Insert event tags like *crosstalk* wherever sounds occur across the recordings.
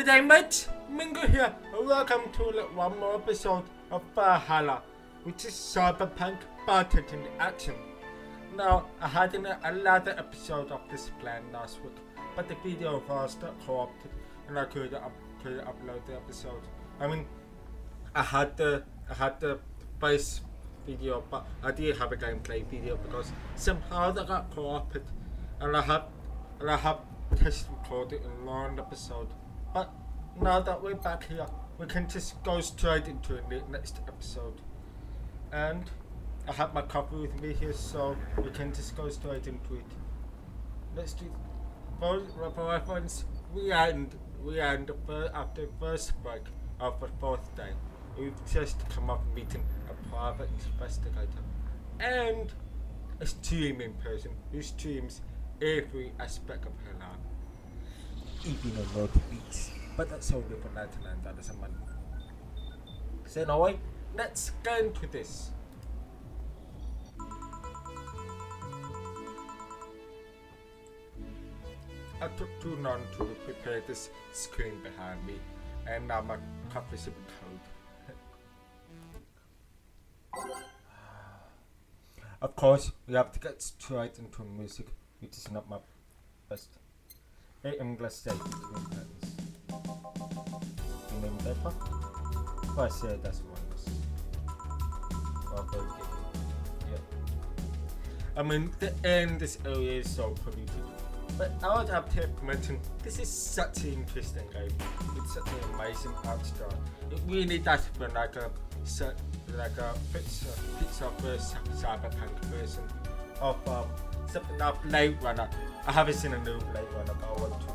Good day, mates. Mingu here, welcome to one more episode of Valhalla, which is cyberpunk bartender action. Now, I had an, another episode of this plan last week, but the video was co-opted, and I could, up, could upload the episode. I mean, I had the I had the base video, but I did have a gameplay video because somehow they got co-opted, and I have and I have test recorded a long episode. But now that we're back here, we can just go straight into the next episode. And I have my copy with me here, so we can just go straight into it. Let's do for reference. We end we end after the first break of the fourth day. We've just come up meeting a private investigator and a streaming person who streams every aspect of her life even on road beats. But that's only for 99 dollars a month. So anyway, let's get into this. I took too long to prepare this screen behind me, and now my coffee is cold. of course, we have to get straight into music, which is not my best. Hey, English state between patterns. Name paper? Oh, I say that's one. Oh, yeah. I mean, the end this area is so polluted. But I would have to mention, this is such an interesting game. It's such an amazing art style. It really does feel like a like a pizza, pizza versus cyberpunk version of um, something like Blade Runner. I haven't seen a new Blade Runner, but I want to.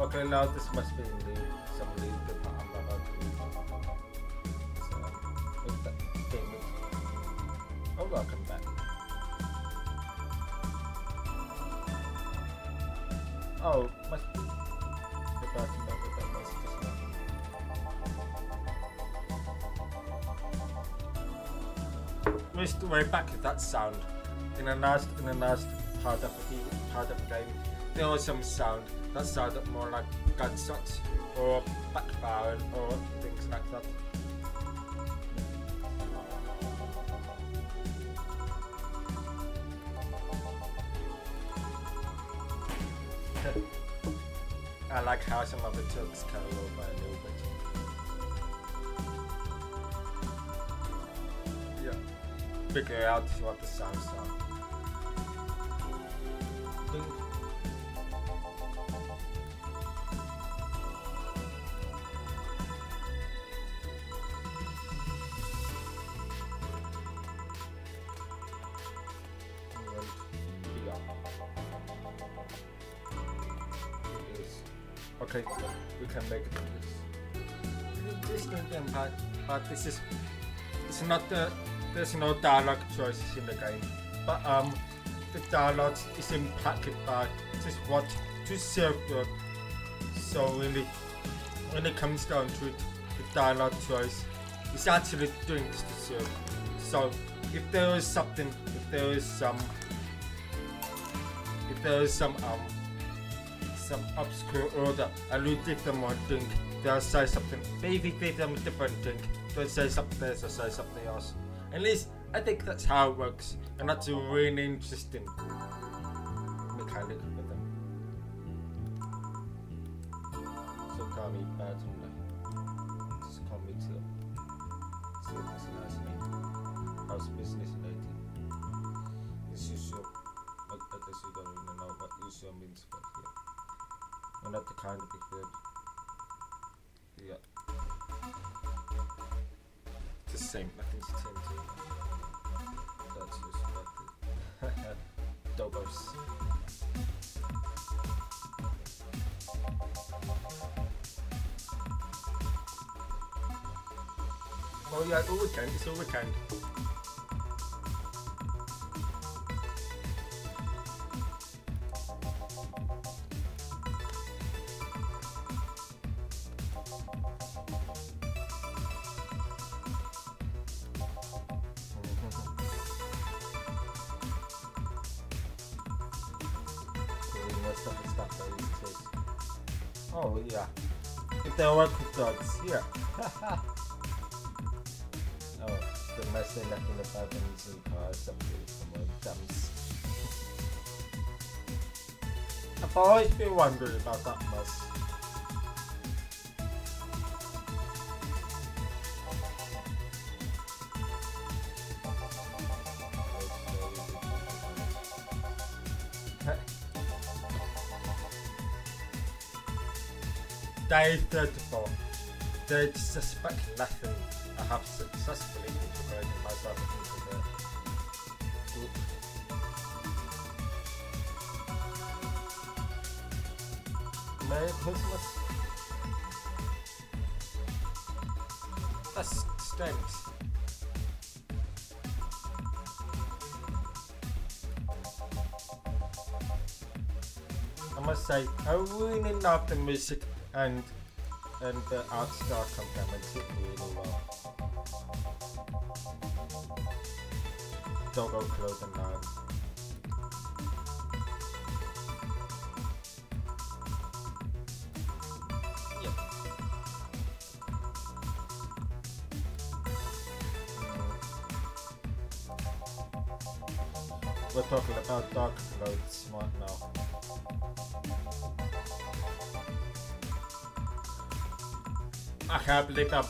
Okay, now this must be new. Some new but I'm not allowed to read. So, if that is... Oh, welcome back. Oh, Way back to that sound. In the last, in the last part of the part of the game, there was some sound that sounded more like gunshots or backfire or things like that. *laughs* I like how some of the jokes carry over Figure out what the sounds are. There's no dialogue choices in the game, but um the dialogue is impacted by just what to serve the so really when it comes down to it, the dialogue choice is actually doing this to serve. So if there is something, if there is some, if there is some um some obscure order. I will give them one drink. They'll say something. Maybe give them a different drink. They'll say something else or say something else. At least I think that's how it works. And that's a really interesting mechanic with them. So call me bartender. Uh, just call me too. If that's nice name. How's business lady? This is your I guess you don't even know what usual means but yeah. You're not the kind of big bird. Yeah. It's the same. That's just *laughs* Dobos. Oh yeah, all weekend, it's all weekend. Oh yeah. If they work with dogs, yeah. *laughs* oh, the mess they left in the back and using cars up here for more dumps. I've always been wondering about that mess. Day 34. They suspect nothing. I have successfully integrated myself into the group. Merry Christmas. That stinks. I must say, I really love the music and and the art style complements it really well. Doggo clothing line. Yep. We're talking about dark clothes right now. I can't believe I'm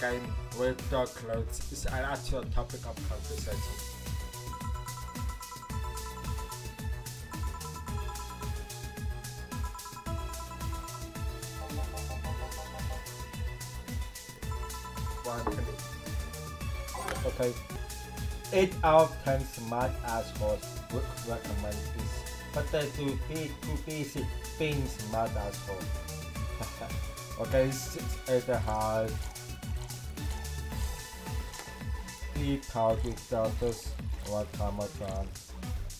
game with dog clothes. It's an actual topic of conversation. Okay. 8 out of 10 smart assholes would recommend this. But they too, be, too busy being smart asshole. *laughs* Okay, six oh, eight and a half. Three pound with daughters, one Ramadan.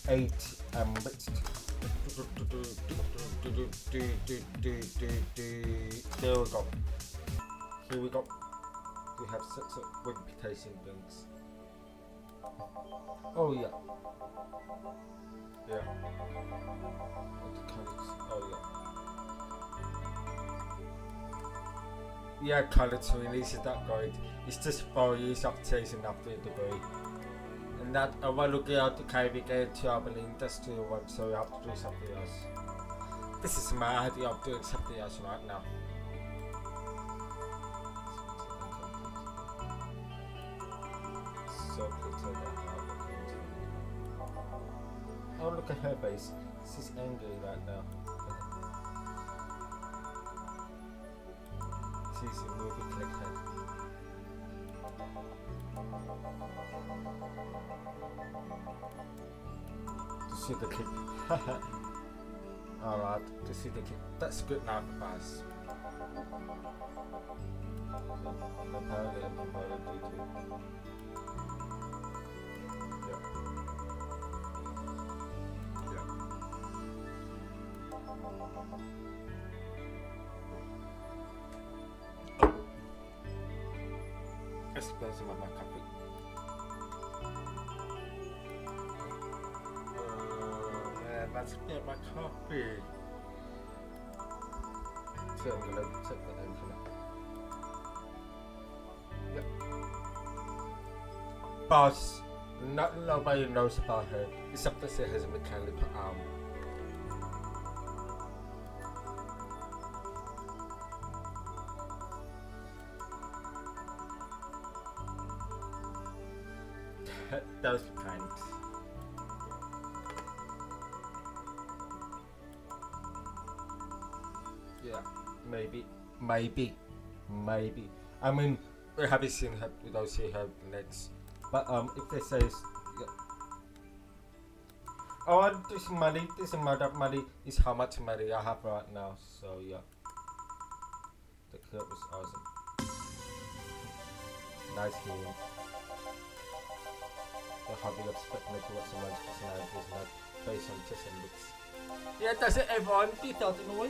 Eight and mixed. There we go. Here we go. We have a reputation things. Oh yeah. Yeah. Oh yeah. Yeah, college release is that good. It's just four years of chasing after a degree. And that I want to get out the job in the industrial one, so you have to do something else. This is my idea of doing something else right now. Oh look at her face. She's angry right now. A movie head. To see the clip. *laughs* Alright, to see the clip. That's good for us. Apparently I'm due to Yeah. Expensive on my coffee. Oh man, let's my coffee. So I'm gonna check the internet. Yep. Boss, not, nobody knows about her except that she has a mechanical arm. Maybe, maybe. I mean, we haven't seen her, we don't see her legs. But um, if they say, yeah. oh, this money, this amount of money is how much money I have right now. So yeah, the clip was awesome. Nice game. The hobby of speculating what someone's personality is like based on just a looks. Yeah, does it everyone detailed in a way?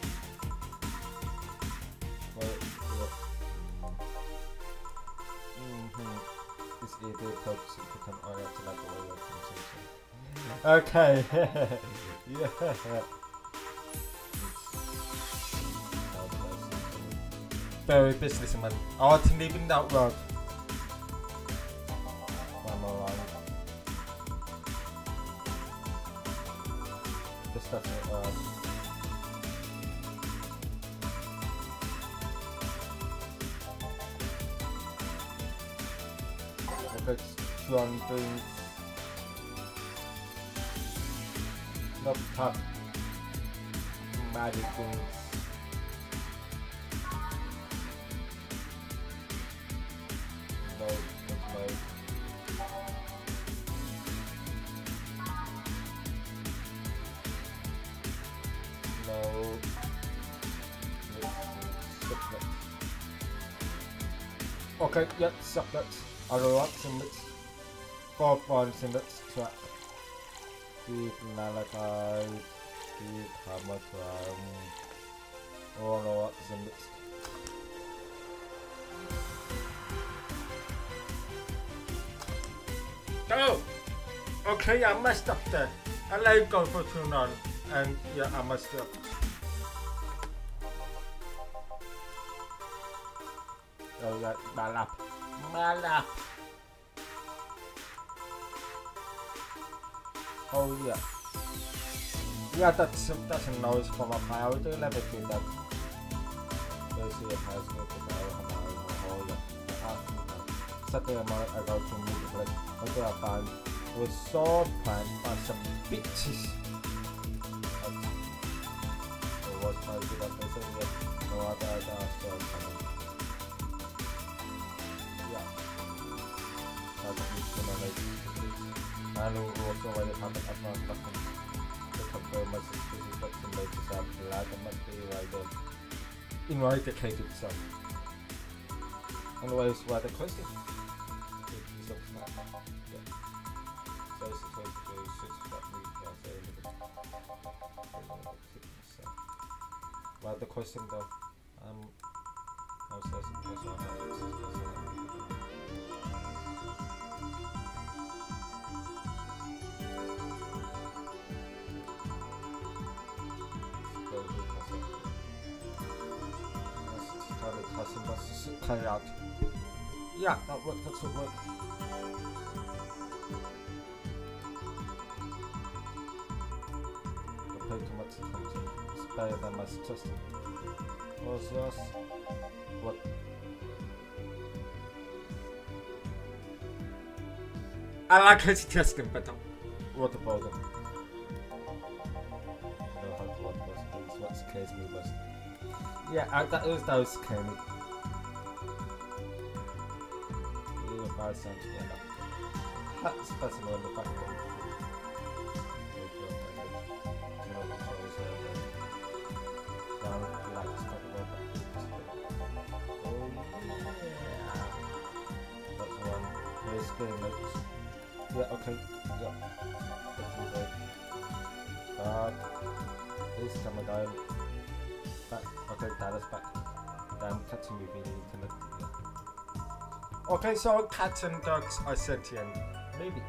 Okay. *laughs* yeah. Very businessman. Out leaving that road. I'm alright. Just that's it. Uh, if it's strong things. Not tough. Magic things. No, no. No. Subnets. Okay, yeah, subnets. Alright, subnets. Four points subnets track. Deep Nalakai. Deep Hamakram. Alright, subnets. Oh! Okay, I messed up there. I let go for too long. And yeah, I messed up. Oh yeah, malap. Malap. Oh yeah. Yeah, that's that's a noise from up high. I would do never do that. Let's see if I can get the guy on my hole. Saturday I I go to music like I do a band was so by some bitches. It was my good there, yeah. No coming. Yeah. Me to know also they haven't had my fucking to confirm my suspicions that some like this up the lad and must be right there. In right the case itself. Anyways, what the question? Is up to that. Yeah. So it's the question though, um, I was the Cut it out. Yeah, that worked. That's what worked. I too much attention. It's better than my suggestion. What was yours? What? I like his testing better. What about them? I know how to what scares me most. Yeah, I, that was that was scary. Yeah, bad sound together. That's that's annoying the Yeah, okay. Yeah. Start. Please come down. Back. Okay, is back. Then continue. Yeah. Okay, so cats and dogs are sentient. Maybe.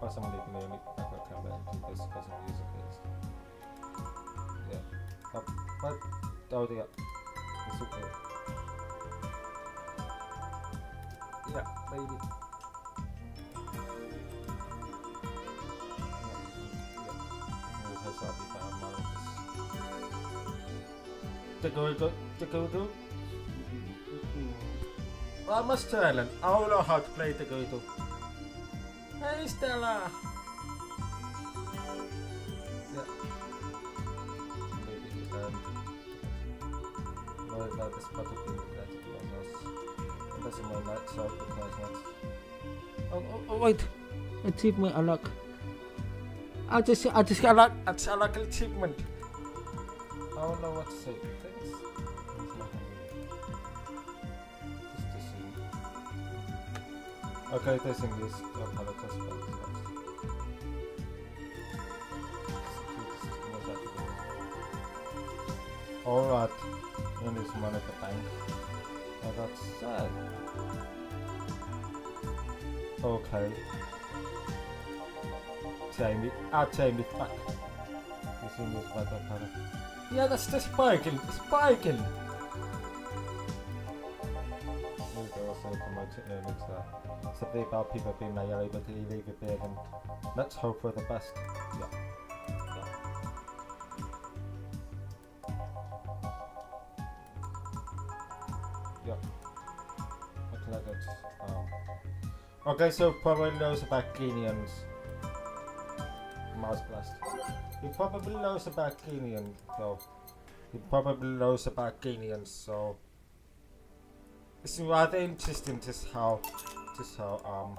Or somebody can name it. I got camera because because of music is. Yeah. But, but oh yeah. It's okay. Yeah, maybe. Dagogo. Well, I must tell Ellen, I don't know how to play Dagogo. Hey Stella! Yeah. Maybe, um, well, that is part of the that it was us. That's in my night, so because not. Oh, oh, wait. Achievement unlock. I just, I just, I like, I just, I like an achievement. I don't know what to say. Thing is. Alright, and this money the bank. Oh, that's sad. Okay. Ah, Jamie, fuck. You see this weather pattern. Yeah, that's the spiking, spiking! Nu går jag så kommer till övrigt där. Så det är bara pippa binda, jag lever till liv i vägen. Let's hope for the best. That's, um, okay, so probably knows about Guineans. Marsblast. He probably knows about Guinean, though. He probably knows about Guineans, so it's rather interesting just how, just how um,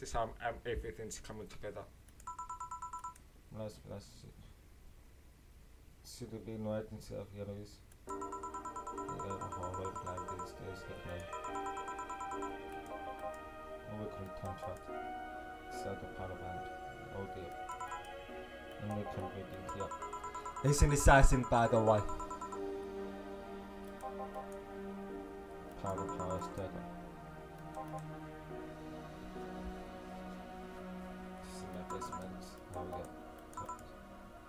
just how um, everything's coming together. Blast Blast. Should have been right instead of yellows. Yeah, hallway blind these days, like no. Working contract. Set of hand. Oh dear. And can be yeah. He's an assassin by the way. Power power dead. Just in my basement. Now we get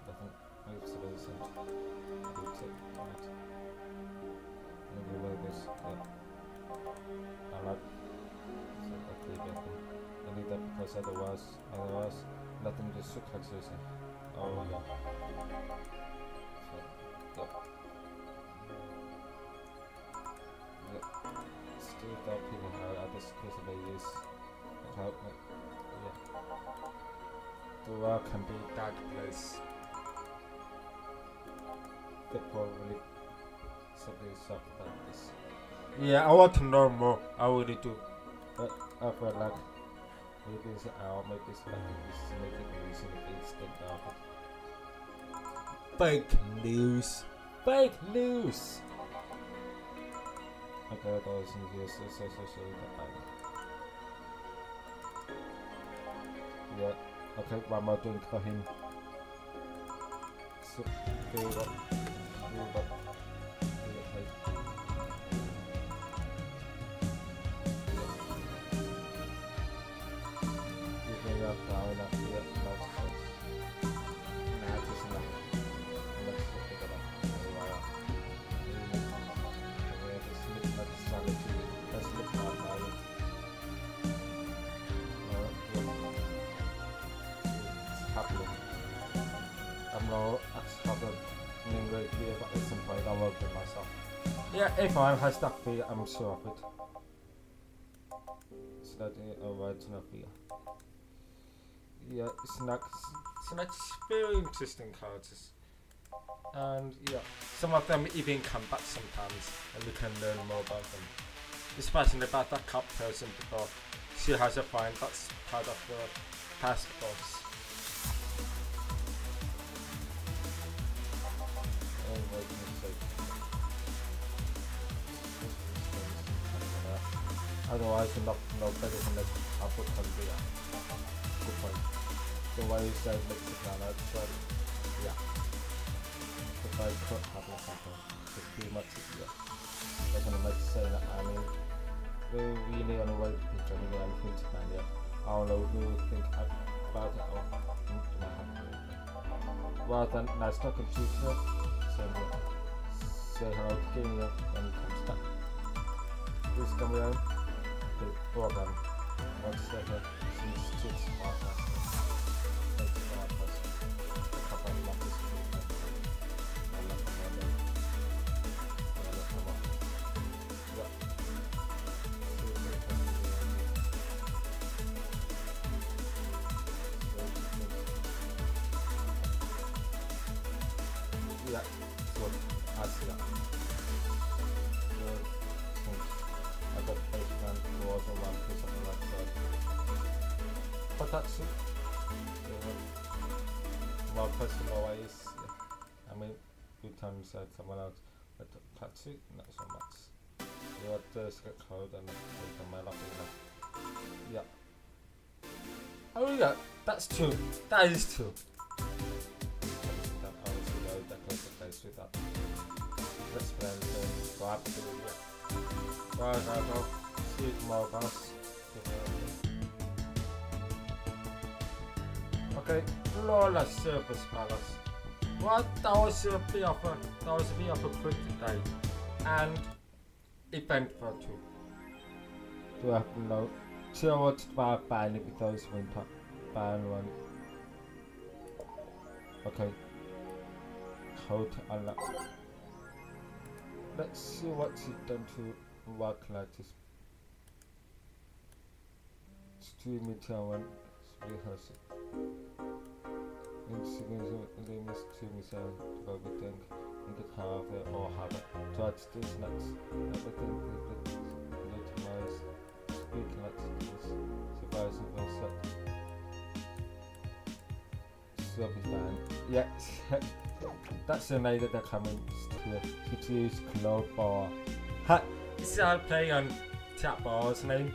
nothing. Move solution. Move tip. Right. Maybe like this. Yeah. I like so that they get them. I need that because otherwise otherwise nothing just looks like. Oh yeah. So, Still without people how I just the use without like yeah. The world can be a dark place. They probably something stuff about this. Yeah, I want to know more. I really do. But I feel like maybe it's it's like this is making me reason against the doubt. Fake news. Fake news. Okay, that was in here, so so so so Yeah. Okay, one more drink for him. So, fill up. Fill up. I'm not happening right here, but at some point I'll work myself. Yeah, if I have stuff here, I'm sure of it. It's alright enough here. Yeah, it's. It's not very interesting cards. And yeah, some of them even come back sometimes, and we can learn more about them. Especially about that cup person before she has a find that's part of the task force. Oh, wait a. Otherwise, than the. So why is that makes it not that so yeah. If I could have like something, it's pretty much yeah. That's gonna make sense. I mean, we really on the way to joining the things man. Yeah, I don't know who think about it or mm, might have anything. Well then, nice talking to you. So yeah. say hello to Kenya when he comes back. Please come around. Okay, well then. One second. Since chicks podcast. So, more personal ways. I mean, can say someone else, but not so much. You have to get code and the mail up Yeah. Oh yeah, that's true. That is true. Let's play the grab to the Right, I go. See you tomorrow, guys. Okay, Lola Surface Palace. What? That was a bit of a, that was a bit of a quick day. And event for two. Do I have to know? Sure what's about buying because winter. Ban one. Okay. Code unlock. Let's see what's it done to work like this. Stream it on rehearsal. Insignificant stream is everything in the carve or habit. To add this next everything legitimize speak let's survives and set. Service band. Yeah, *laughs* that's the night that they're coming to, to use Cloud Bar. Ha! This is how play on tap bars name.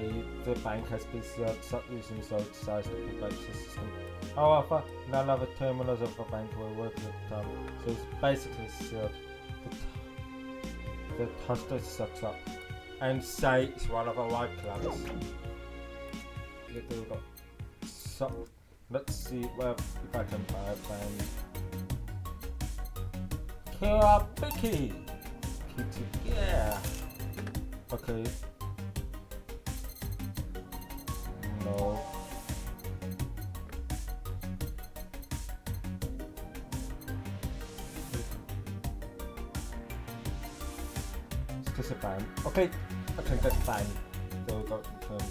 The, the bank has been using the size of the bank system. However, none of the terminals of the bank were working at the time, so it's basically sealed. The, the is set up. And say it's one of our white clubs. So, let's see where if I can buy a band. Yeah! Okay. Ban. Okay, I ban. There we go, confirm.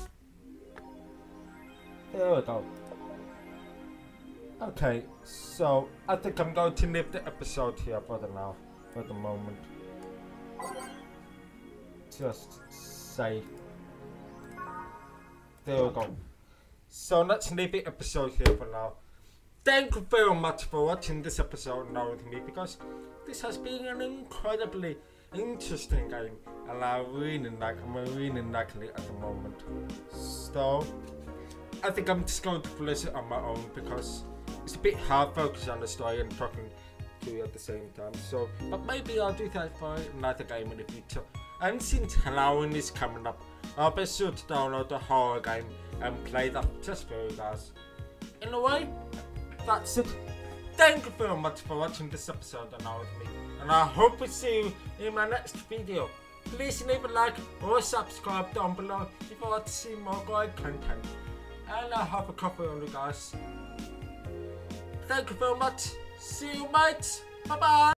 There we go. Okay, so I think I'm going to leave the episode here for the now, for the moment. Just say. There we go. So let's leave the episode here for now. Thank you very much for watching this episode now with me because this has been an incredibly interesting game and I really like I'm really liking it at the moment. So I think I'm just going to finish it on my own because it's a bit hard focusing on the story and talking to you at the same time. So, but maybe I'll do that for another game in the future. And since Halloween is coming up, I'll be sure to download the horror game and play that just for you guys. In a way, that's it. Thank you very much for watching this episode and now with me. And I hope to see you in my next video. Please leave a like or subscribe down below if you want to see more great content. And I have a couple of you guys. Thank you very much. See you mates. Bye bye.